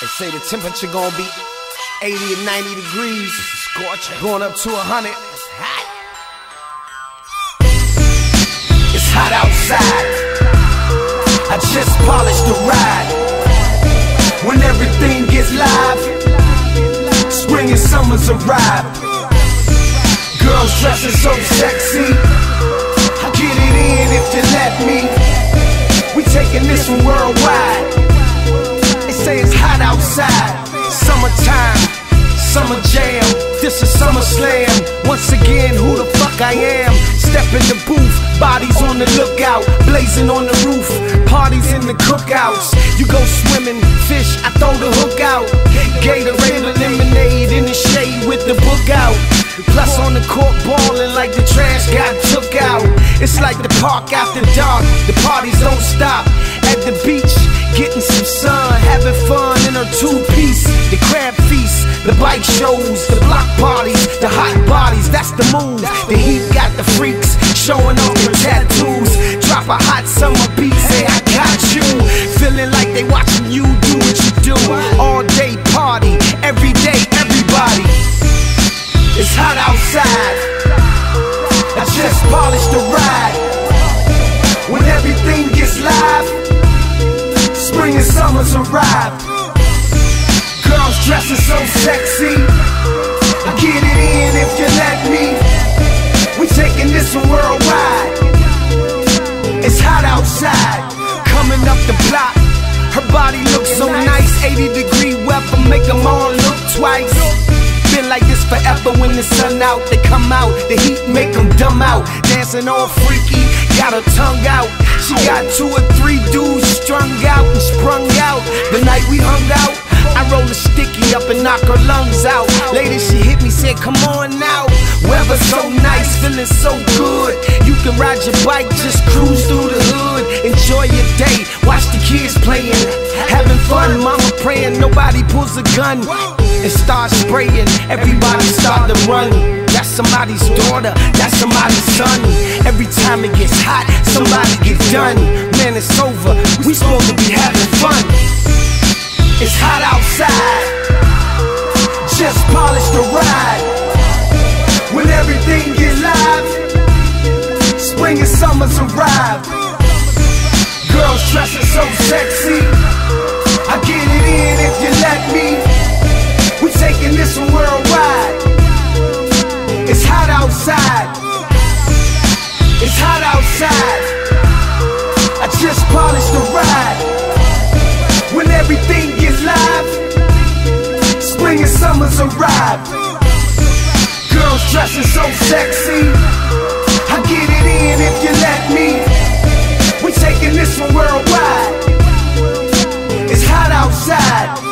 They say the temperature gonna be 80 and 90 degrees. Scorching. Going up to 100. It's hot. It's hot outside. I just polished the ride. When everything gets live, spring and summer's arrive. Girls dressing so sexy. I get it in if you let me. We taking this one worldwide Summertime, summer jam. This is Summer Slam. Once again, who the fuck I am? Step in the booth, bodies on the lookout, blazing on the roof, parties in the cookouts. You go swimming, fish, I throw the hook out. Gatorade or lemonade in the shade with the book out. Plus on the court balling like the trash got took out. It's like the park after dark, the parties don't stop. The bike shows, the block parties, the hot bodies, that's the move. The heat got the freaks showing off their tattoos. Drop a hot summer beat, say I got you. Feeling like they watching you do what you do. All day party, every day, everybody. It's hot outside. I just polished the ride. When everything gets live, spring and summer's arrive. Girls dressing so sexy. Get it in if you let me. We taking this one worldwide. It's hot outside. Coming up the block. Her body looks so nice. 80 degree weather make them all look twice been like this forever when the sun out. They come out, the heat make them dumb out. Dancing all freaky, got her tongue out. She got two or three dudes strung out and sprung out. The night we hung out, I roll a sticky up and knock her lungs out. Later she hit me, said, Come on now. Weather so nice, feeling so good. You can ride your bike, just cruise through the hood. Enjoy your day, watch the kids playing, having fun. Mama praying, nobody pulls a gun and start spraying. Everybody start to run. That's somebody's daughter, that's somebody's son. Every time it gets hot, somebody gets done. Man, it's over. We supposed to be having so sexy. I get it in if you let me. We're taking this one worldwide. It's hot outside. It's hot outside. I just polished the ride. When everything gets live, spring and summer's arrive. Girls dressing so sexy. side.